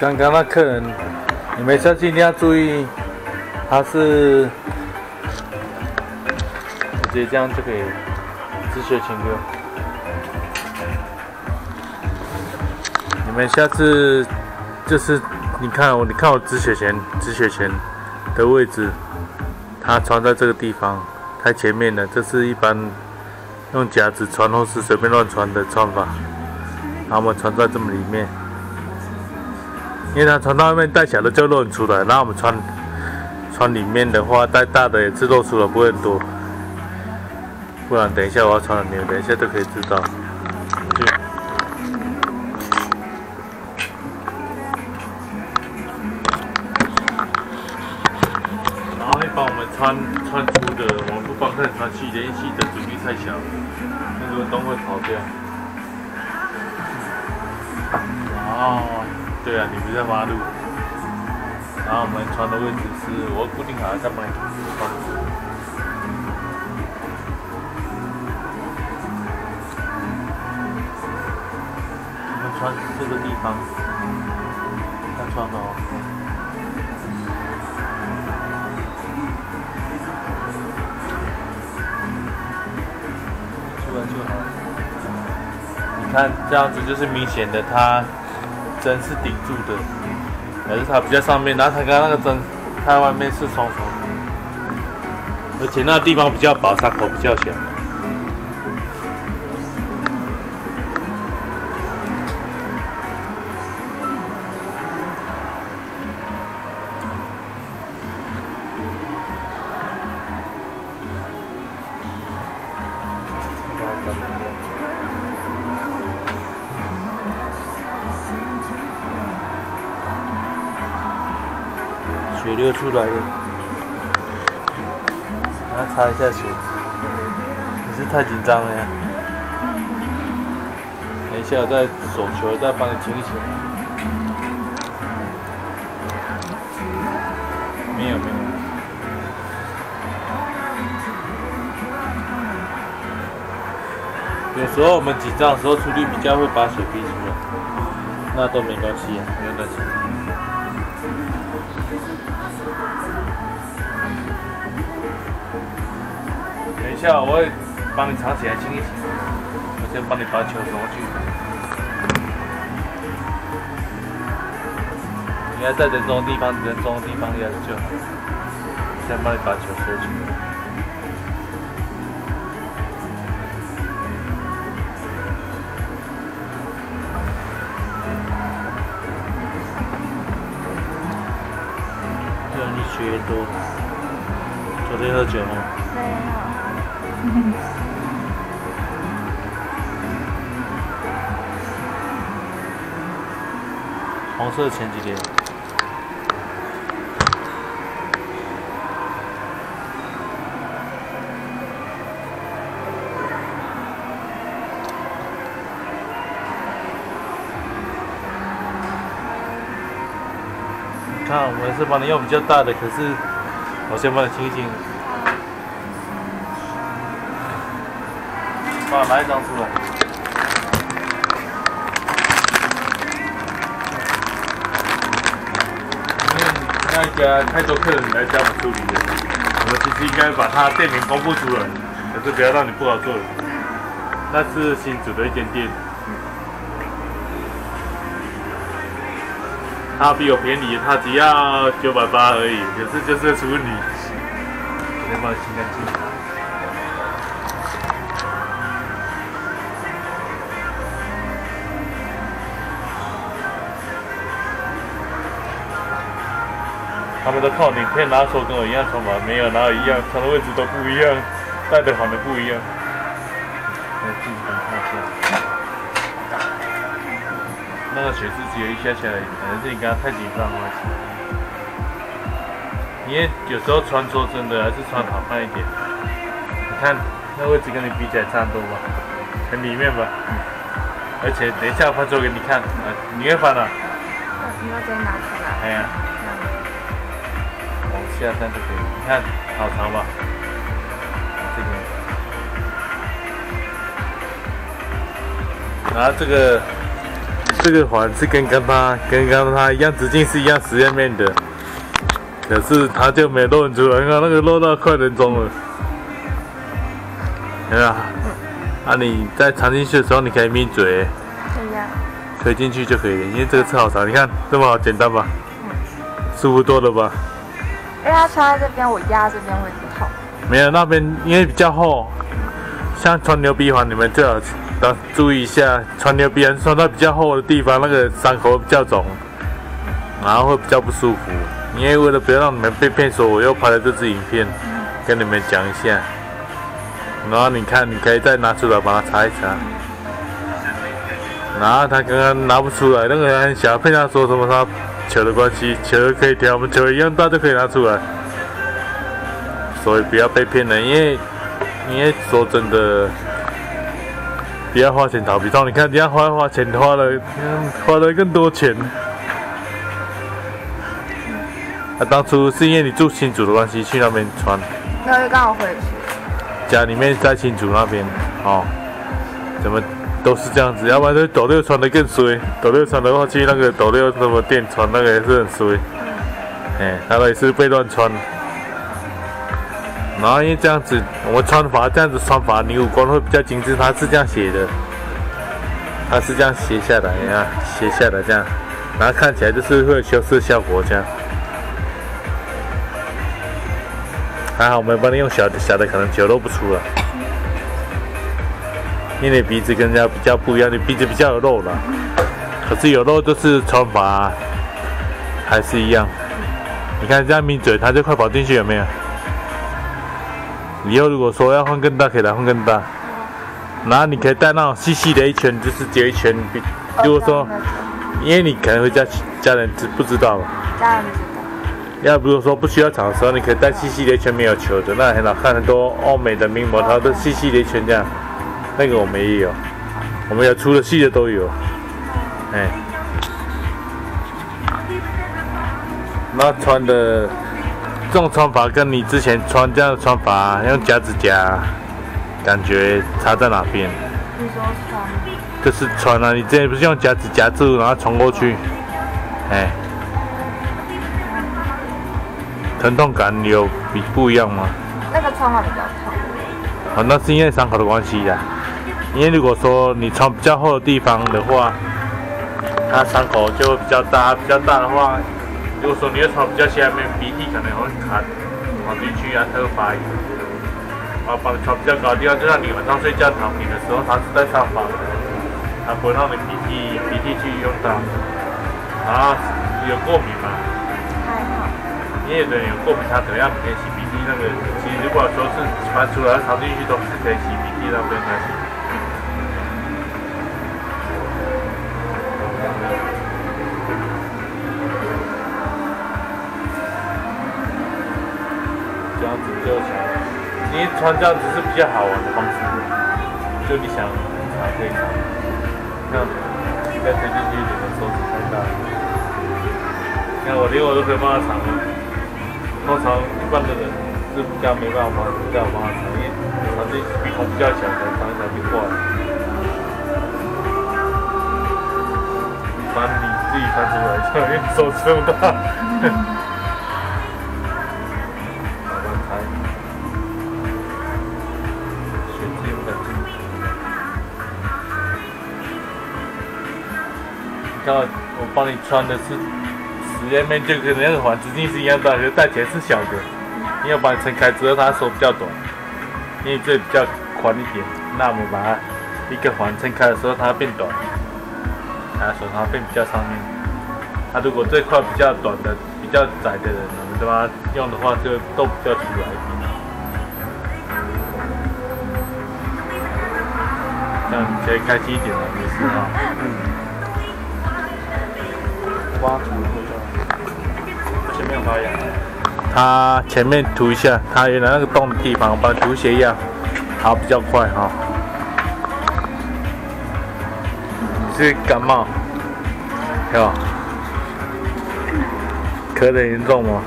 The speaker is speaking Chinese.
刚刚那客人，你们下次一定要注意，他是直接这样就可以止血清歌。你们下次就是你看我，你看我止血钳止血钳的位置，它穿在这个地方，太前面了。这是一般用夹子穿或是随便乱穿的穿法，然后我们穿在这么里面。因为它穿到外面带小的就露出来，那我们穿穿里面的话带大的也是露出来不会很多，不然等一下我要穿了你们等一下都可以知道。然后会帮我们穿穿粗的，我们不帮客人穿细的，因为细的阻力太小，那个洞会跑掉。哦。对啊，你不在马路，然后我们穿的位置是我固定好了，再帮你穿。我们穿这个地方，要穿哦。出来就好。你看这样子就是明显的它。针是顶住的，还是它比较上面，然后它刚刚那个针，它外面是松松，而且那地方比较薄，伤口比较小。流出来了，来擦一下血。你是太紧张了呀？等一下再手球再帮你清洗。没有没有。有时候我们紧张的时候出力比较会把水逼出来，那都没关系啊，没有关系。下，我会帮你藏起来清一清。我先帮你把球挪过去。你要在人中的地方，人中的地方压就好。先帮你把球收去。这你血多。昨天喝酒吗？黄色前几天，看我们是帮你用比较大的，可是我先帮你清一清。拿一张出来。那个太多客人来家我处理的，我们其实应该把他店名公布出来，可是不要让你不好做。那是新组的一间店，他比我便宜，他只要九百八而已，可是就是处理，先把它清干净。他们都靠你，可以拿手跟我一样穿吗？没有，哪有一样，穿的位置都不一样，戴的好的不一样。来，自己看一下。那个水是只有一下下来，可能是你刚刚太紧张了。因为有时候穿着真的还是穿好看一点。你看，那位置跟你比起来差多吧？很里面吧？而且等一下翻出给你看，你会翻了。你要再拿出来。哎呀。下山就可以，你看好长吧？这个，然后这个这个环是跟跟它跟刚刚它一样直径是一样实验面的，可是它就没露出来，你看那个露到快人中了。对啊，啊你在藏进去的时候，你可以抿嘴，可以啊。推进去就可以了，因为这个车好长，你看这么好简单吧？舒服多了吧？因为它穿在这边，我压这边会痛。没有那边因为比较厚，像穿牛逼环，你们最好要注意一下，穿牛逼环穿到比较厚的地方，那个伤口会比较肿，然后会比较不舒服。因为为了不要让你们被骗，说我又拍了这支影片，跟你们讲一下。然后你看，你可以再拿出来把它擦一擦。然后他刚刚拿不出来，那个人很小，骗他说什么他球的关系，球可以调，我们球一样大就可以拿出来。所以不要被骗了，因为因为说真的，不要花钱逃避痛。你看，人家花花钱花了，花了更多钱。啊，当初是因为你住新竹的关系去那边穿，那就刚好回去。家里面在新竹那边，哦，怎么都是这样子？要不然就斗六穿的更衰，斗六穿的话去那个斗六什么店穿那个也是很衰。哎，他也是被乱穿。然后因为这样子，我们穿法这样子穿法，你五官会比较精致。他是这样写的，他是这样斜下来，你看斜下来这样，然后看起来就是会修饰效果这样。还好我们帮你用小的，小的可能球露不出了，因为鼻子跟人家比较不一样，你鼻子比较有肉了，可是有肉就是穿法还是一样。你看这样抿嘴，他就快跑进去，有没有？以后如果说要换更大，可以来换更大。然后你可以带那种细细的一圈，就是接一圈。比如果说，因为你可能会家家人知不知道嘛？家人知道。要如果说不需要长的时候，你可以带细细的一圈没有球的，那很好看。很多欧美的名模，它都细细的一圈这样。那个我们也有，我们有粗的细的都有。哎，那穿的。这种穿法跟你之前穿这样的穿法，用夹子夹，感觉差在哪边？你说穿？就是穿啊！你之前不是用夹子夹住，然后冲过去，哎，疼痛感有比不一样吗？那个穿法比较痛。啊，那是因为伤口的关系呀。因为如果说你穿比较厚的地方的话，它伤口就会比较大，比较大的话。如果说你要穿比较下面，鼻涕可能会卡跑进去啊，它会发炎。啊，把穿比较高的地方，就像你晚上睡觉躺平的时候，它是在上方的，它不会让你鼻涕鼻涕去用到。啊，有过敏吗？还好。因为有人有过敏，他可能要每天洗鼻涕那个。其实如果说是穿出来藏进去，都是可以洗鼻涕那边的。你穿这样子是比较好玩的方式，就你想穿可以穿，看再推进去一点的手指太大，你看我连我都可以帮他藏了，通常一般的人是比较没办法这样帮他藏，因为他这鼻孔比较小，可能藏一下就破了。把你自己穿出来，因为手指这么大。看，我帮你穿的是实验面，就跟那个环直径是一样大，就戴起来是小的。你要把它撑开之后，它手比较短，因为这比较宽一点。那我们把它一个环撑开的时候，它变短，它手上变比较上面。它如果这块比较短的、比较窄的人，我们这把它用的话，就都比较出来。这样可以开心一点了，没事啊。嗯。前面发芽，它前面涂一下，他原来那个洞的地方，把它涂些药，好比较快哈。是感冒，有？咳得严重吗？